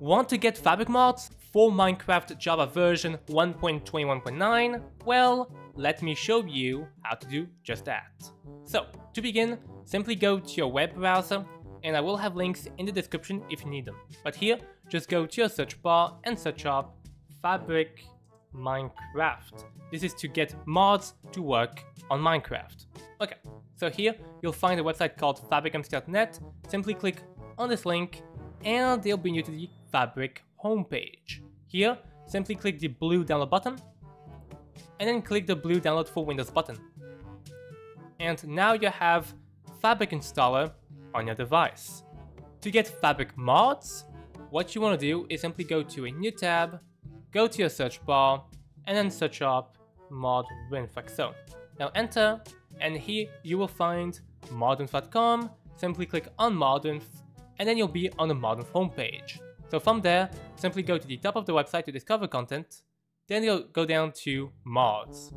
Want to get Fabric mods for Minecraft Java version 1.21.9? Well, let me show you how to do just that. So, to begin, simply go to your web browser, and I will have links in the description if you need them. But here, just go to your search bar and search up Fabric Minecraft. This is to get mods to work on Minecraft. Okay, so here you'll find a website called fabricmc.net. Simply click on this link and they'll bring you to the Fabric homepage. Here, simply click the blue download button and then click the blue download for Windows button. And now you have Fabric installer on your device. To get Fabric mods, what you want to do is simply go to a new tab, go to your search bar, and then search up mod like. Now enter, and here you will find modrinth.com, simply click on Modrinth, and then you'll be on the Modrinth homepage. So from there, simply go to the top of the website to discover content, then you'll go down to mods.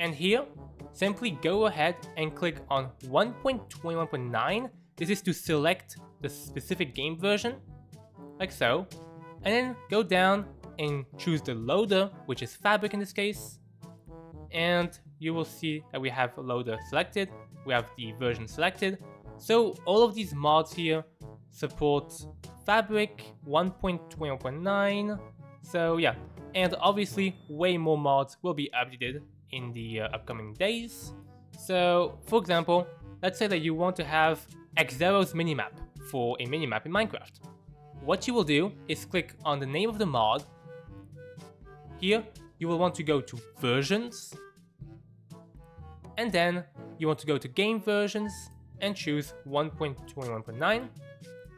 And here, simply go ahead and click on 1.21.9. This is to select the specific game version, like so. And then go down and choose the loader, which is Fabric in this case. And you will see that we have a loader selected, we have the version selected. So all of these mods here support Fabric 1.21.9. So yeah, and obviously way more mods will be updated in the uh, upcoming days. So for example, let's say that you want to have Xaero's minimap for a minimap in Minecraft. What you will do is click on the name of the mod. Here, you will want to go to versions. And then you want to go to game versions and choose 1.21.9.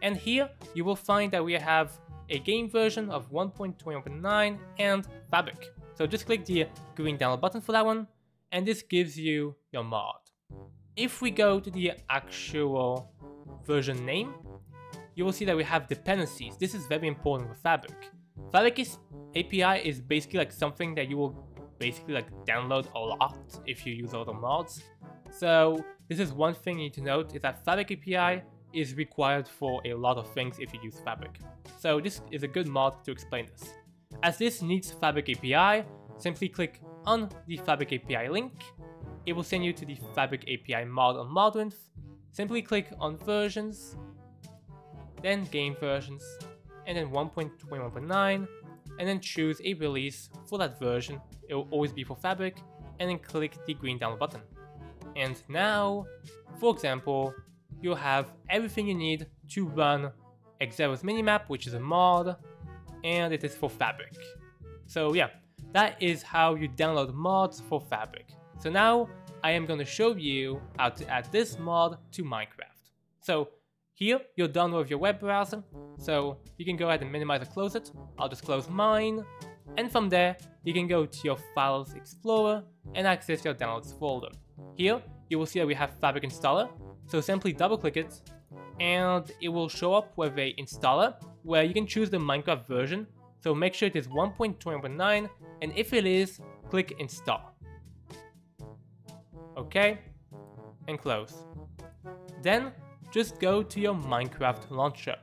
And here you will find that we have a game version of 1.21.9 and Fabric. So just click the green download button for that one, and this gives you your mod. If we go to the actual version name, you will see that we have dependencies. This is very important with Fabric. Fabric is, API is basically like something that you will basically like download a lot if you use all the mods. So this is one thing you need to note is that Fabric API is required for a lot of things if you use Fabric. So this is a good mod to explain this. As this needs Fabric API, simply click on the Fabric API link. It will send you to the Fabric API mod on Modrinth. Simply click on versions, then game versions, and then 1.21.9, and then choose a release for that version. It will always be for Fabric, and then click the green download button. And now, for example, you'll have everything you need to run Xaero's Minimap, which is a mod, and it is for Fabric. So yeah, that is how you download mods for Fabric. So now I am going to show you how to add this mod to Minecraft. So here you're done with your web browser, so you can go ahead and minimize and close it. I'll just close mine, and from there you can go to your Files Explorer and access your downloads folder. Here you will see that we have Fabric Installer, so simply double click it and it will show up with a installer where you can choose the Minecraft version. So make sure it is 1.20.9 and if it is, click install. Okay, and close. Then just go to your Minecraft launcher.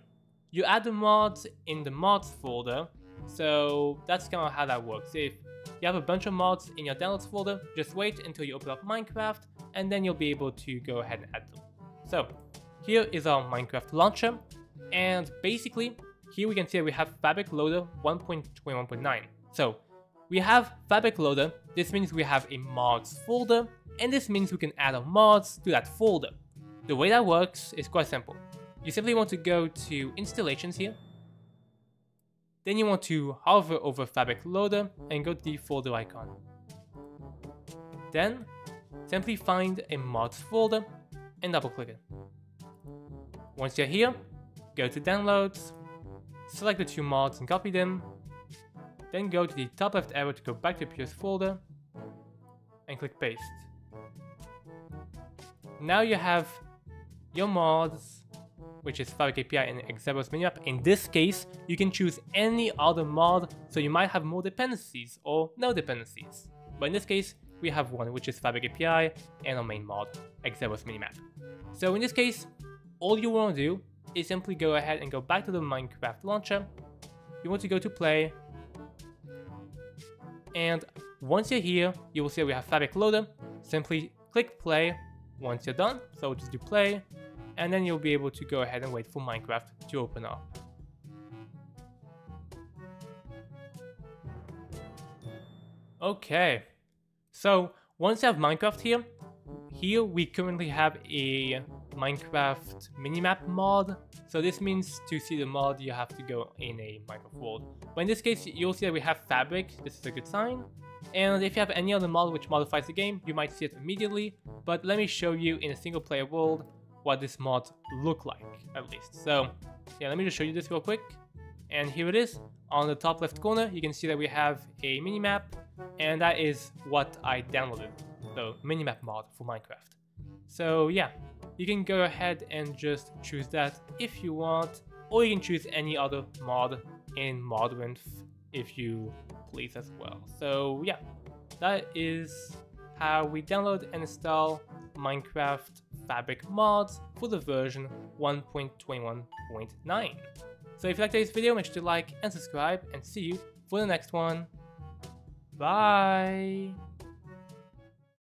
You add the mods in the mods folder, so that's kind of how that works. If you have a bunch of mods in your downloads folder, just wait until you open up Minecraft and then you'll be able to go ahead and add them. So here is our Minecraft launcher and basically here we can see we have Fabric Loader 1.21.9. So we have Fabric Loader, this means we have a mods folder and this means we can add our mods to that folder. The way that works is quite simple. You simply want to go to installations here. Then you want to hover over Fabric Loader and go to the folder icon. Then simply find a mods folder and double click it. Once you're here, go to downloads, select the two mods and copy them, then go to the top left arrow to go back to the previous folder, and click paste. Now you have your mods, which is Fabric API and Xaero's Minimap. In this case, you can choose any other mod, so you might have more dependencies or no dependencies. But in this case, we have one, which is Fabric API and our main mod, Xaero's Minimap. So in this case, all you want to do is simply go ahead and go back to the Minecraft launcher. You want to go to play. And once you're here, you will see we have Fabric Loader. Simply click play once you're done. So just do play. And then you'll be able to go ahead and wait for Minecraft to open up. Okay, so once you have Minecraft here, here we currently have a Minecraft minimap mod. So this means to see the mod you have to go in a Minecraft world. But in this case you'll see that we have Fabric, this is a good sign. And if you have any other mod which modifies the game, you might see it immediately. But let me show you in a single player world what this mod look like, at least. So yeah, let me just show you this real quick. And here it is. On the top left corner, you can see that we have a minimap, and that is what I downloaded, the minimap mod for Minecraft. So yeah, you can go ahead and just choose that if you want, or you can choose any other mod in Modrinth if you please as well. So yeah, that is how we download and install Minecraft Fabric mods for the version 1.21.9. So if you liked today's video, make sure to like and subscribe and see you for the next one. Bye!